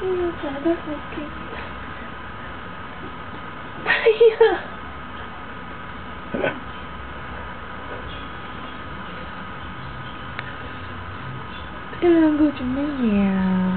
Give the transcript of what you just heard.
哎呀，哎呀！这两个怎么样？